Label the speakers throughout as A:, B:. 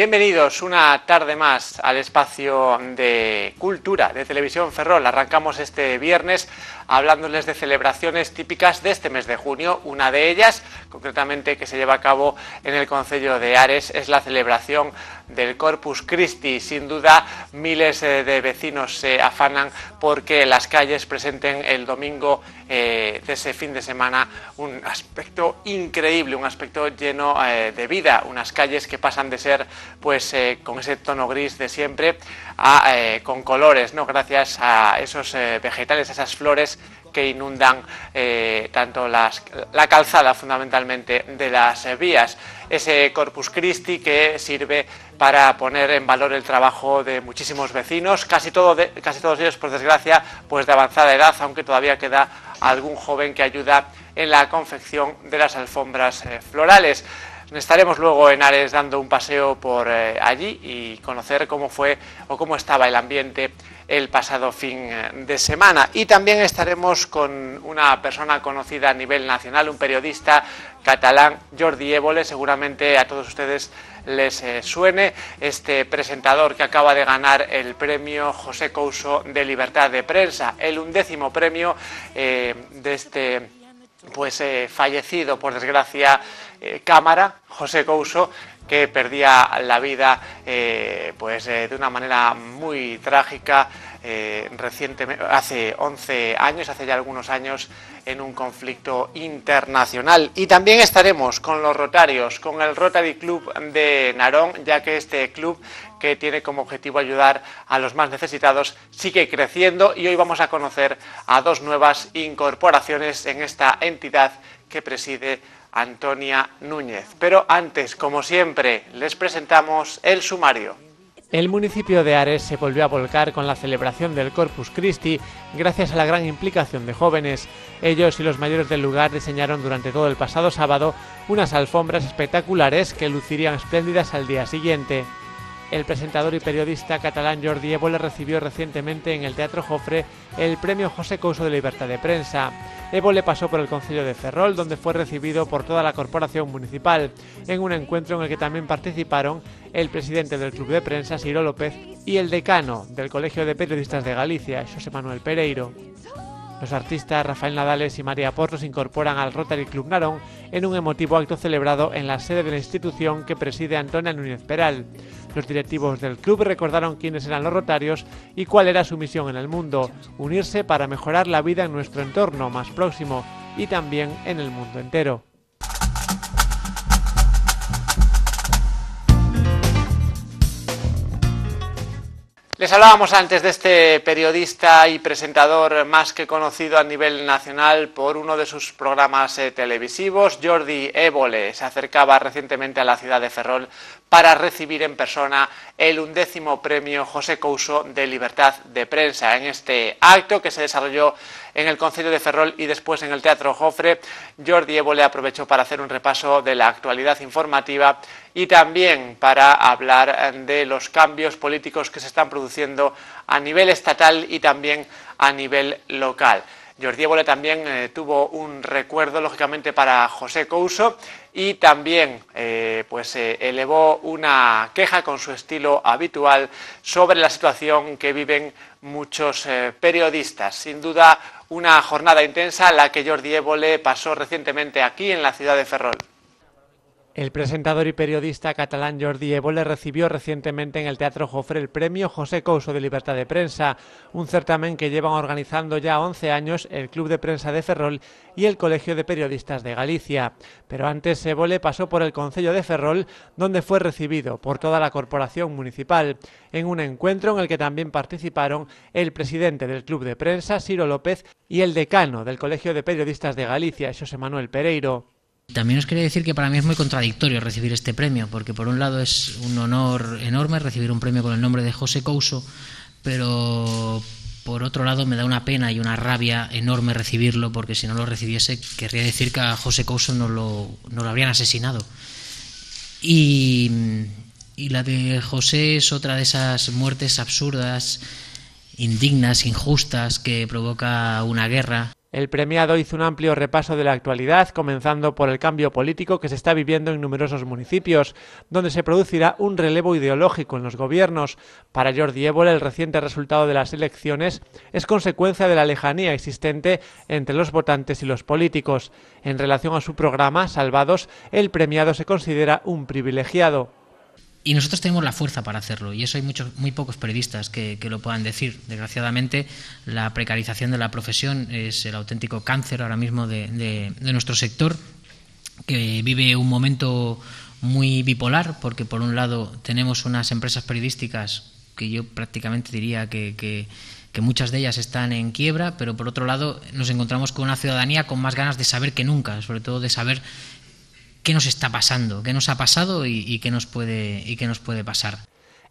A: Bienvenidos una tarde más al espacio de cultura de Televisión Ferrol. Arrancamos este viernes hablándoles de celebraciones típicas de este mes de junio. Una de ellas, concretamente que se lleva a cabo en el Concello de Ares, es la celebración del Corpus Christi. Sin duda, miles eh, de vecinos se afanan porque las calles presenten el domingo eh, de ese fin de semana un aspecto increíble, un aspecto lleno eh, de vida, unas calles que pasan de ser pues con ese tono gris de siempre a con colores, ¿no? Gracias a esos vegetales, a esas flores que inundan eh, tanto las, la calzada fundamentalmente de las vías. Ese Corpus Christi que sirve para poner en valor el trabajo de muchísimos vecinos, casi, casi todos ellos, por desgracia, pues de avanzada edad, aunque todavía queda algún joven que ayuda en la confección de las alfombras eh, florales. Estaremos luego en Ares dando un paseo por eh, allí y conocer cómo fue o cómo estaba el ambiente el pasado fin eh, de semana. Y también estaremos con una persona conocida a nivel nacional, un periodista catalán, Jordi Évole, seguramente a todos ustedes les eh, suene, este presentador que acaba de ganar el premio José Couso de Libertad de Prensa, el undécimo premio de este pues fallecido por desgracia eh, cámara, José Couso, que perdía la vida eh, pues eh, de una manera muy trágica recientemente, hace 11 años, hace ya algunos años, en un conflicto internacional. Y también estaremos con los Rotarios, con el Rotary Club de Narón, ya que este club que tiene como objetivo ayudar a los más necesitados sigue creciendo y hoy vamos a conocer a dos nuevas incorporaciones en esta entidad que preside Antonia Núñez. Pero antes, como siempre, les presentamos el sumario. El municipio de Ares se volvió a volcar con la celebración del Corpus Christi gracias a la gran implicación de jóvenes. Ellos y los mayores del lugar diseñaron durante todo el pasado sábado unas alfombras espectaculares que lucirían espléndidas al día siguiente. El presentador y periodista catalán Jordi Évole recibió recientemente en el Teatro Jofre el premio José Couso de Libertad de Prensa. Évole pasó por el Concilio de Ferrol, donde fue recibido por toda la corporación municipal, en un encuentro en el que también participaron el presidente del Club de Prensa, Ciro López, y el decano del Colegio de Periodistas de Galicia, José Manuel Pereiro. Los artistas Rafael Nadales y María Portos incorporan al Rotary Club Narón en un emotivo acto celebrado en la sede de la institución que preside Antonia Núñez Peral. Los directivos del club recordaron quiénes eran los rotarios y cuál era su misión en el mundo, unirse para mejorar la vida en nuestro entorno más próximo y también en el mundo entero. Les hablábamos antes de este periodista y presentador más que conocido a nivel nacional por uno de sus programas eh, televisivos, Jordi Évole. Se acercaba recientemente a la ciudad de Ferrol para recibir en persona el undécimo premio José Couso de Libertad de Prensa. En este acto que se desarrolló en el Concilio de Ferrol y después en el Teatro Jofre, Jordi Évole aprovechó para hacer un repaso de la actualidad informativa y también para hablar de los cambios políticos que se están produciendo a nivel estatal y también a nivel local. Jordi Évole también eh, tuvo un recuerdo, lógicamente, para José Couso y también eh, pues, eh, elevó una queja con su estilo habitual sobre la situación que viven muchos periodistas. Sin duda, una jornada intensa la que Jordi Évole pasó recientemente aquí en la ciudad de Ferrol. El presentador y periodista catalán Jordi Évole recibió recientemente en el Teatro Jofre el premio José Couso de Libertad de Prensa, un certamen que llevan organizando ya 11 años el Club de Prensa de Ferrol y el Colegio de Periodistas de Galicia. Pero antes Évole pasó por el Concello de Ferrol, donde fue recibido por toda la corporación municipal, en un encuentro en el que también participaron el presidente del Club de Prensa, Ciro López, y el decano del Colegio de Periodistas de Galicia, José Manuel Pereiro.
B: También os quería decir que para mí es muy contradictorio recibir este premio, porque por un lado es un honor enorme recibir un premio con el nombre de José Couso, pero por otro lado me da una pena y una rabia enorme recibirlo, porque si no lo recibiese querría decir que a José Couso no lo, no lo habrían asesinado. Y, y la de José es otra de esas muertes absurdas, indignas, injustas que provoca una guerra
A: El premiado hizo un amplio repaso de la actualidad, comenzando por el cambio político que se está viviendo en numerosos municipios, donde se producirá un relevo ideológico en los gobiernos. Para Jordi Évole, el reciente resultado de las elecciones es consecuencia de la lejanía existente entre los votantes y los políticos. En relación a su programa, Salvados, el premiado se considera un privilegiado.
B: Y nosotros tenemos la fuerza para hacerlo, y eso hay muchos, muy pocos periodistas que, lo puedan decir. Desgraciadamente, la precarización de la profesión es el auténtico cáncer ahora mismo de, nuestro sector, que vive un momento muy bipolar, porque por un lado tenemos unas empresas periodísticas que yo prácticamente diría que, que, muchas de ellas están en quiebra, pero por otro lado nos encontramos con una ciudadanía con más ganas de saber que nunca, sobre todo de saber qué nos está pasando, qué nos ha pasado y, qué, nos puede, qué nos puede pasar.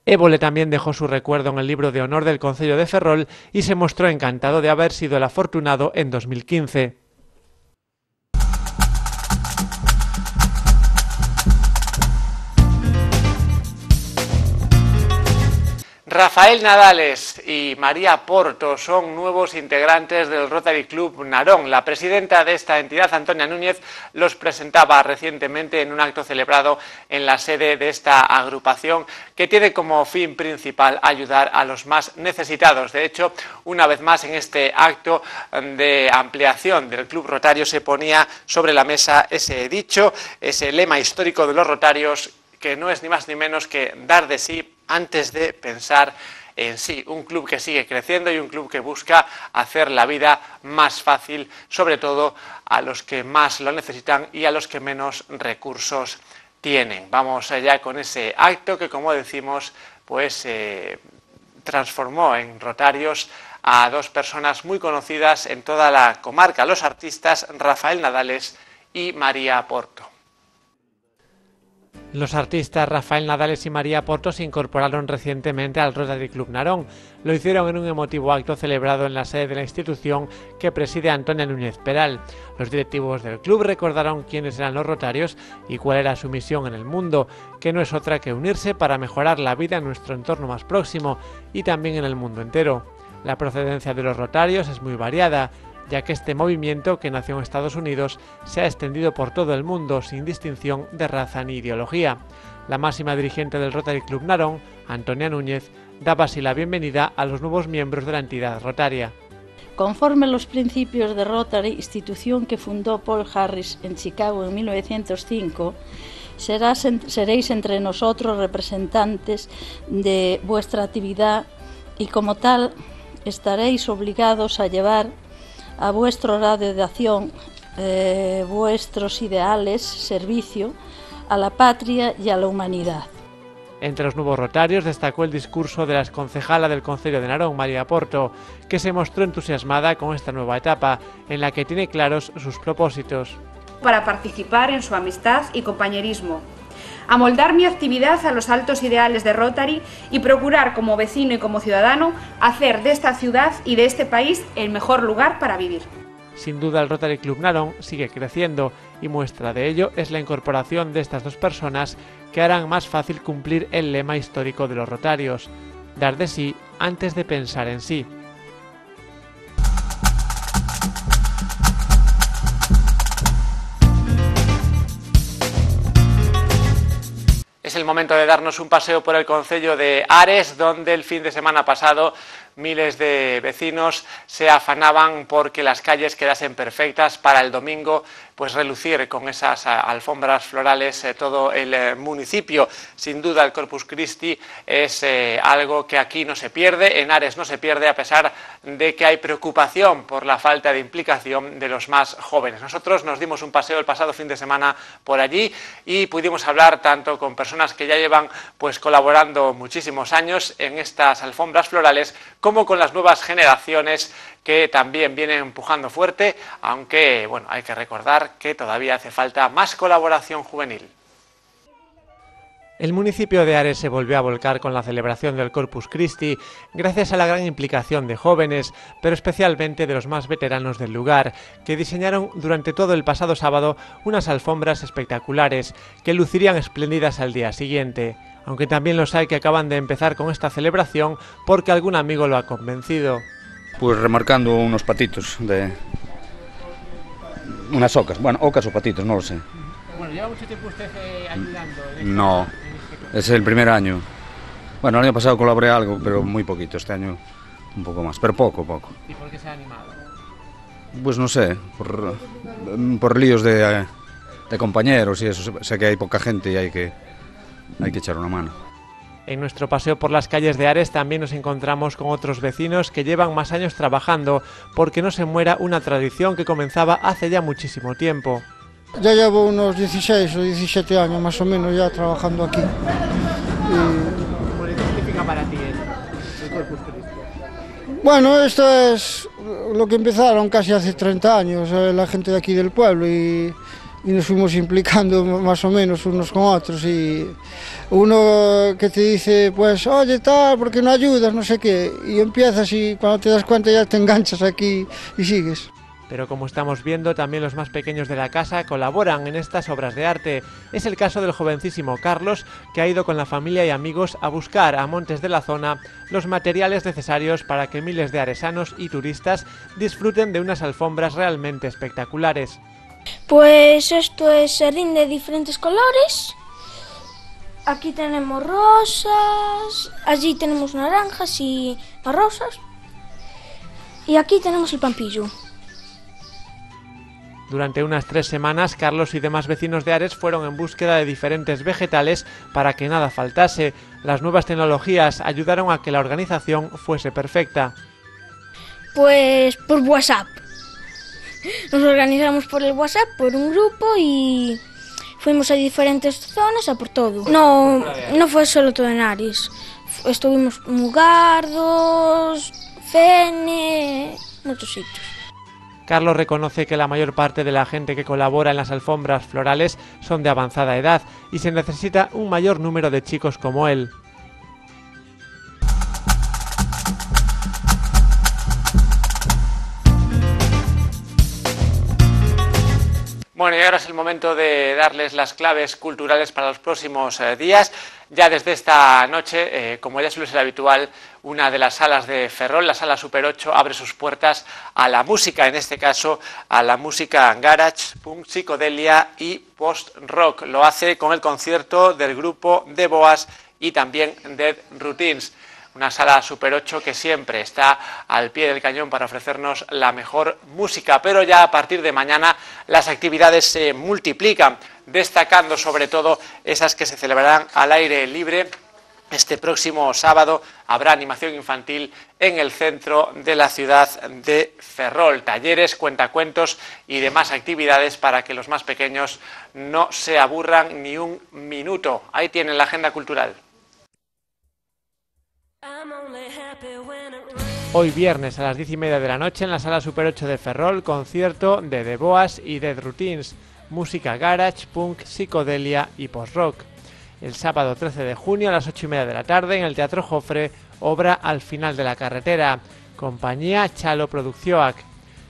A: Évole también dejó su recuerdo en el libro de honor del Concello de Ferrol y se mostró encantado de haber sido el afortunado en 2015. Rafael Nadales y María Porto son nuevos integrantes del Rotary Club Narón. La presidenta de esta entidad, Antonia Núñez, los presentaba recientemente en un acto celebrado en la sede de esta agrupación que tiene como fin principal ayudar a los más necesitados. De hecho, una vez más en este acto de ampliación del Club Rotario se ponía sobre la mesa ese dicho, ese lema histórico de los Rotarios que no es ni más ni menos que dar de sí antes de pensar en sí. Un club que sigue creciendo y un club que busca hacer la vida más fácil, sobre todo a los que más lo necesitan y a los que menos recursos tienen. Vamos allá con ese acto que, como decimos, pues eh, transformó en Rotarios a dos personas muy conocidas en toda la comarca, los artistas Rafael Nadales y María Porto. Los artistas Rafael Nadales y María Porto se incorporaron recientemente al Rotary Club Narón. Lo hicieron en un emotivo acto celebrado en la sede de la institución que preside Antonia Núñez Peral. Los directivos del club recordaron quiénes eran los rotarios y cuál era su misión en el mundo, que no es otra que unirse para mejorar la vida en nuestro entorno más próximo y también en el mundo entero. La procedencia de los rotarios es muy variada ya que este movimiento, que nació en Estados Unidos, se ha extendido por todo el mundo sin distinción de raza ni ideología. La máxima dirigente del Rotary Club Narón, Antonia Núñez, daba así la bienvenida a los nuevos miembros de la entidad rotaria.
C: Conforme los principios de Rotary, institución que fundó Paul Harris en Chicago en 1905, seréis entre nosotros representantes de vuestra actividad y como tal estaréis obligados a llevar a vuestro radio de acción, eh, vuestros ideales, servicio a la patria y a la humanidad.
A: Entre los nuevos rotarios destacó el discurso de la concejala del Concello de Narón, María Porto, que se mostró entusiasmada con esta nueva etapa, en la que tiene claros sus propósitos.
D: Para participar en su amistad y compañerismo, amoldar mi actividad a los altos ideales de Rotary y procurar como vecino y como ciudadano hacer de esta ciudad y de este país el mejor lugar para vivir.
A: Sin duda el Rotary Club Narón sigue creciendo y muestra de ello es la incorporación de estas dos personas que harán más fácil cumplir el lema histórico de los Rotarios, dar de sí antes de pensar en sí. El momento de darnos un paseo por el Concello de Ares, donde el fin de semana pasado miles de vecinos se afanaban porque las calles quedasen perfectas para el domingo pues relucir con esas ah, alfombras florales eh, todo el eh, municipio. Sin duda el Corpus Christi es eh, algo que aquí no se pierde, en Ares no se pierde a pesar de que hay preocupación por la falta de implicación de los más jóvenes. Nosotros nos dimos un paseo el pasado fin de semana por allí y pudimos hablar tanto con personas que ya llevan pues colaborando muchísimos años en estas alfombras florales como con las nuevas generaciones que también viene empujando fuerte, aunque bueno, hay que recordar que todavía hace falta más colaboración juvenil. El municipio de Ares se volvió a volcar con la celebración del Corpus Christi gracias a la gran implicación de jóvenes, pero especialmente de los más veteranos del lugar, que diseñaron durante todo el pasado sábado unas alfombras espectaculares que lucirían espléndidas al día siguiente, aunque también los hay que acaban de empezar con esta celebración porque algún amigo lo ha convencido.
E: Pues remarcando unos patitos de, unas ocas, bueno, ocas o patitos, no lo sé.
A: Bueno, ¿lleva mucho tiempo usted eh, ayudando? en esta-
E: No,
A: este-
E: es el primer año. Bueno, el año pasado colaboré algo, pero muy poquito, este año un poco más, pero poco, poco.
A: ¿Y por qué se ha animado?
E: Pues no sé, por, por líos de, de compañeros y eso, sé que hay poca gente y hay que, hay que echar una mano.
A: En nuestro paseo por las calles de Ares también nos encontramos con otros vecinos que llevan más años trabajando porque no se muera una tradición que comenzaba hace ya muchísimo tiempo.
F: Ya llevo unos 16 o 17 años más o menos ya trabajando aquí.
A: ¿Qué significa para ti el Corpus Christi?
F: bueno, esto es lo que empezaron casi hace 30 años, eh, la gente de aquí del pueblo y, y nos fuimos implicando más o menos unos con otros y uno que te dice pues oye tal, ¿por qué no ayudas? No sé qué y empiezas y cuando te das cuenta ya te enganchas aquí y sigues.
A: Pero como estamos viendo, también los más pequeños de la casa colaboran en estas obras de arte. Es el caso del jovencísimo Carlos, que ha ido con la familia y amigos a buscar a montes de la zona los materiales necesarios para que miles de aresanos y turistas disfruten de unas alfombras realmente espectaculares.
G: Pues esto es serín de diferentes colores. Aquí tenemos rosas, allí tenemos naranjas y rosas. Y aquí tenemos el pampillo.
A: Durante unas tres semanas, Carlos y demás vecinos de Ares fueron en búsqueda de diferentes vegetales para que nada faltase. Las nuevas tecnologías ayudaron a que la organización fuese perfecta.
G: Pues por WhatsApp. Nos organizamos por el WhatsApp, por un grupo y fuimos a diferentes zonas a por todo. No, no fue solo todo en Ares. Estuvimos Mugardos, Fene, muchos sitios.
A: Carlos reconoce que la mayor parte de la gente que colabora en las alfombras florales son de avanzada edad y se necesita un mayor número de chicos como él. Bueno, y ahora es el momento de darles las claves culturales para los próximos eh, días. Ya desde esta noche, eh, como ya suele ser habitual, una de las salas de Ferrol, la sala Super 8, abre sus puertas a la música, en este caso a la música garage, punk, psicodelia y post-rock. Lo hace con el concierto del grupo The Boas y también Dead Routines una sala Super 8 que siempre está al pie del cañón para ofrecernos la mejor música, pero ya a partir de mañana las actividades se multiplican, destacando sobre todo esas que se celebrarán al aire libre. Este próximo sábado habrá animación infantil en el centro de la ciudad de Ferrol, talleres, cuentacuentos y demás actividades para que los más pequeños no se aburran ni un minuto. Ahí tienen la agenda cultural. Hoy viernes a las 10 y media de la noche en la sala Super 8 de Ferrol, concierto de The Boas y Dead Routines, música garage, punk, psicodelia y post-rock. El sábado 13 de junio a las 8 y media de la tarde en el Teatro Jofre, obra Al final de la carretera, compañía Chalo Produccionac.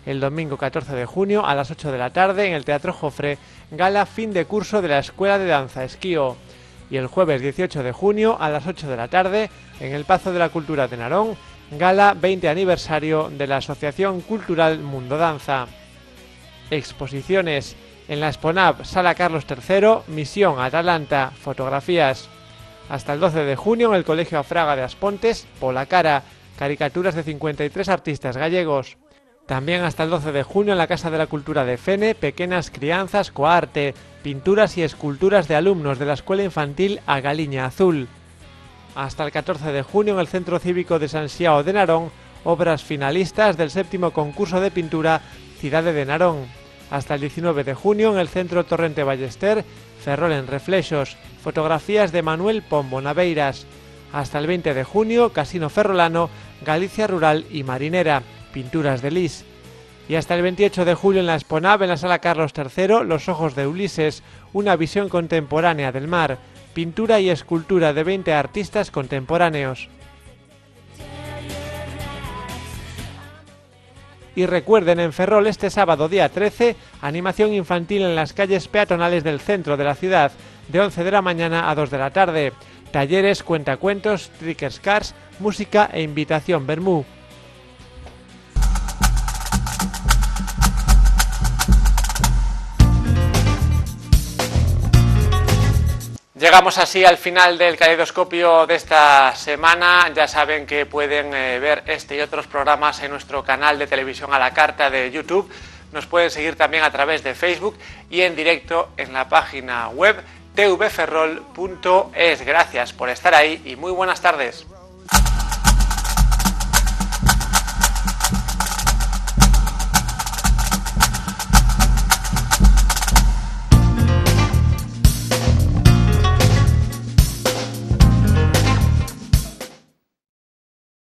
A: El domingo 14 de junio a las 8 de la tarde en el Teatro Jofre, gala fin de curso de la Escuela de Danza Esquío y el jueves 18 de junio a las 8 de la tarde en el Pazo de la Cultura de Narón, gala 20 aniversario de la Asociación Cultural Mundo Danza. Exposiciones en la Exponab Sala Carlos III, Misión Atalanta, fotografías. Hasta el 12 de junio en el Colegio Afraga de Aspontes, Polacara, caricaturas de 53 artistas gallegos. También hasta el 12 de junio en la Casa de la Cultura de Fene, Pequeñas Crianzas Coarte, pinturas y esculturas de alumnos de la Escuela Infantil A Galiña Azul. Hasta el 14 de junio en el Centro Cívico de San Xiao de Narón, obras finalistas del séptimo concurso de pintura Cidade de Narón. Hasta el 19 de junio en el Centro Torrente Ballester, Ferrol en Reflexos, fotografías de Manuel Pombo Naveiras. Hasta el 20 de junio, Casino Ferrolano, Galicia Rural y Marinera, pinturas de Lis. Y hasta el 28 de julio en la Exponab, en la Sala Carlos III, Los Ojos de Ulises, una visión contemporánea del mar, pintura y escultura de 20 artistas contemporáneos. Y recuerden en Ferrol este sábado día 13, animación infantil en las calles peatonales del centro de la ciudad, de 11 de la mañana a 2 de la tarde. Talleres, cuentacuentos, trickers cars, música e invitación Bermú. Llegamos así al final del caleidoscopio de esta semana. Ya saben que pueden eh, ver este y otros programas en nuestro canal de televisión a la carta de YouTube. Nos pueden seguir también a través de Facebook y en directo en la página web tvferrol.es. Gracias por estar ahí y muy buenas tardes.